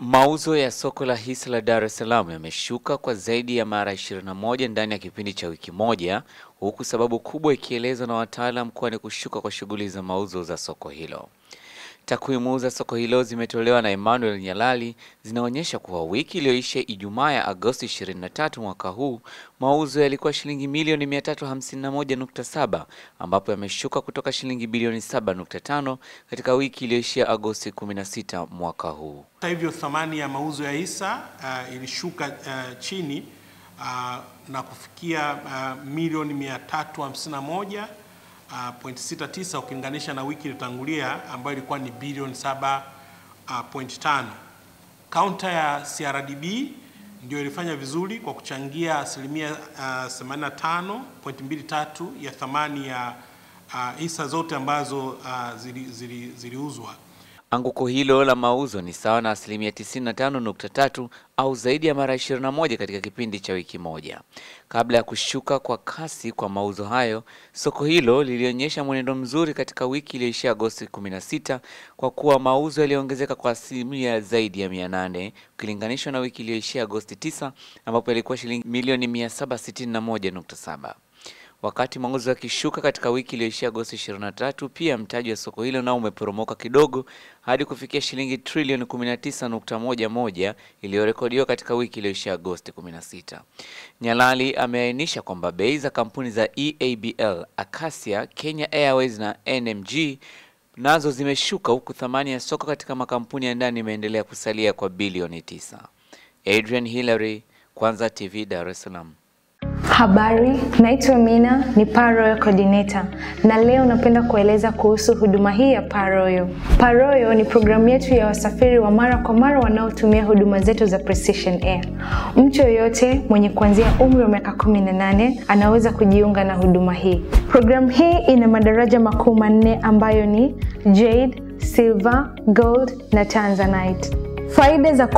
Mauzo ya soko la hisa la Dar es Salaam yameshuka kwa zaidi ya mara 21 ndani ya kipindi cha wiki moja, huku sababu kubwa ikielezwa na wataalam kuwa ni kushuka kwa shughuli za mauzo za soko hilo. Takwimu za soko hilo zimetolewa na Emmanuel Nyalali zinaonyesha kuwa wiki iliyoisha Ijumaa ya Agosti 23 mwaka huu, mauzo yalikuwa shilingi milioni 351.7 ambapo yameshuka kutoka shilingi bilioni 7.5 katika wiki iliyoishia Agosti 16 mwaka huu. Hata hivyo thamani ya mauzo ya hisa uh, ilishuka uh, chini uh, na kufikia uh, milioni 351 uh, point 69 ukilinganisha na wiki iliyotangulia ambayo ilikuwa ni bilioni 7.5. Uh, kaunta ya CRDB ndio ilifanya vizuri kwa kuchangia asilimia uh, 85.23 ya thamani ya uh, hisa zote ambazo uh, ziliuzwa zili, zili Anguko hilo la mauzo ni sawa na asilimia 95.3 au zaidi ya mara 21 katika kipindi cha wiki moja. Kabla ya kushuka kwa kasi kwa mauzo hayo, soko hilo lilionyesha mwenendo mzuri katika wiki iliyoishia Agosti 16 kwa kuwa mauzo yaliongezeka kwa asilimia zaidi ya 800 ukilinganishwa na wiki iliyoishia Agosti 9 ambapo yalikuwa shilingi milioni 761.7. Wakati mauzo yakishuka katika wiki iliyoishia Agosti 23, pia mtaji wa soko hilo nao umeporomoka kidogo hadi kufikia shilingi trilioni 19.11 iliyorekodiwa katika wiki iliyoishia Agosti 16. Nyalali ameainisha kwamba bei za kampuni za EABL, Acacia, Kenya Airways na NMG nazo zimeshuka huku thamani ya soko katika makampuni ya ndani imeendelea kusalia kwa bilioni 9. Adrian Hillary, Kwanza TV, Dar es Salaam. Habari, naitwa Mina, ni Paroyo Coordinator na leo napenda kueleza kuhusu huduma hii ya Paroyo. Paroyo ni programu yetu ya wasafiri wa mara kwa mara wanaotumia huduma zetu za Precision Air. Mtu yoyote mwenye kuanzia umri wa miaka 18 anaweza kujiunga na huduma hii. Programu hii ina madaraja makuu manne ambayo ni Jade, Silver, Gold na Tanzanite. Faida za